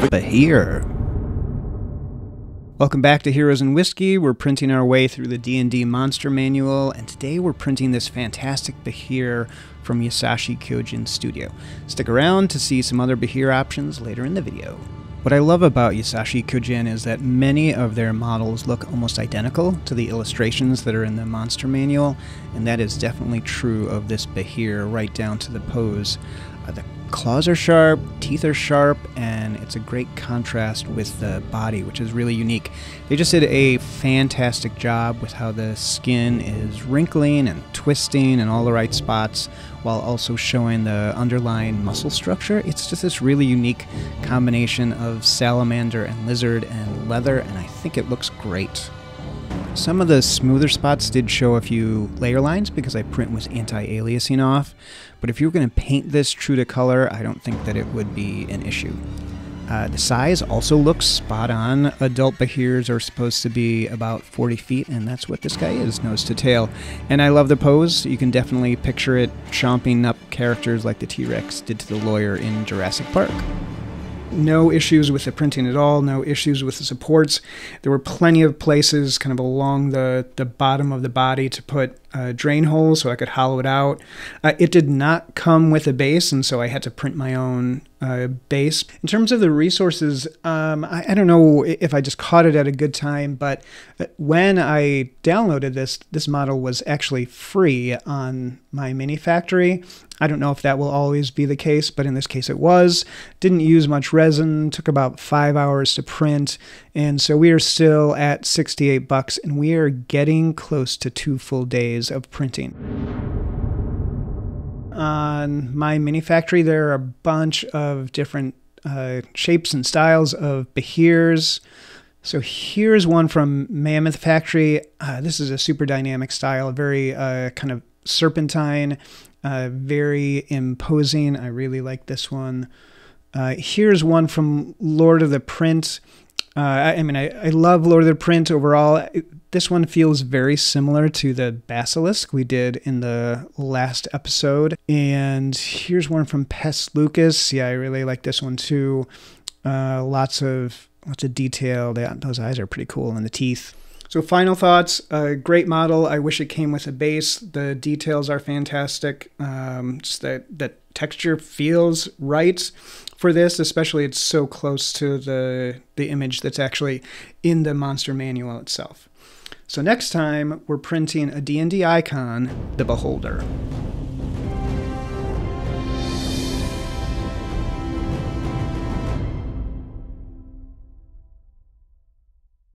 have a. Welcome back to Heroes and Whiskey. We're printing our way through the D&D Monster Manual, and today we're printing this fantastic Behir from Yasashii Kyojin Studio. Stick around to see some other Behir options later in the video. What I love about Yasashii Kyojin is that many of their models look almost identical to the illustrations that are in the Monster Manual, and that is definitely true of this Behir right down to the pose. Uh, the claws are sharp, teeth are sharp, and it's a great contrast with the body, which is really unique. They just did a fantastic job with how the skin is wrinkling and twisting in all the right spots while also showing the underlying muscle structure. It's just this really unique combination of salamander and lizard and leather, and I think it looks great. Some of the smoother spots did show a few layer lines because I print with anti-aliasing off, but if you were going to paint this true to color, I don't think that it would be an issue. Uh, the size also looks spot on. Adult Behirs are supposed to be about 40 feet, and that's what this guy is, nose to tail. And I love the pose. You can definitely picture it chomping up characters like the T Rex did to the lawyer in Jurassic Park no issues with the printing at all, no issues with the supports. There were plenty of places kind of along the, the bottom of the body to put uh, drain hole so I could hollow it out. Uh, it did not come with a base, and so I had to print my own uh, base. In terms of the resources, um, I, I, don't know if I just caught it at a good time, but uh, when I downloaded this, this model was actually free on MyMiniFactory. I don't know if that will always be the case, but in this case it was. Didn't use much resin, took about five hours to print, and so we are still at 68 bucks, and we are getting close to two full days of printing on MyMiniFactory, there are a bunch of different uh, shapes and styles of behirs. So here's one from Mammoth Factory. Uh, this is a super dynamic style, very uh, kind of serpentine, uh, very imposing. I really like this one. Uh, here's one from Lord of the Print. Uh, I, I, mean, I, I love Lord of the Print overall. This one feels very similar to the Basilisk we did in the last episode. And here's one from Pest Lucas. Yeah, I really like this one too. Uh, lots of lots of detail. They, those eyes are pretty cool, and the teeth. So, final thoughts. A great model. I wish it came with a base. The details are fantastic. Um, that that texture feels right for this, especially it's so close to the the image that's actually in the monster manual itself. So next time we're printing a D&D icon, the Beholder.